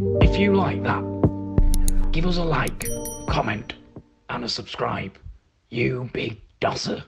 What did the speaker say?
If you like that, give us a like, comment, and a subscribe. You big dosser.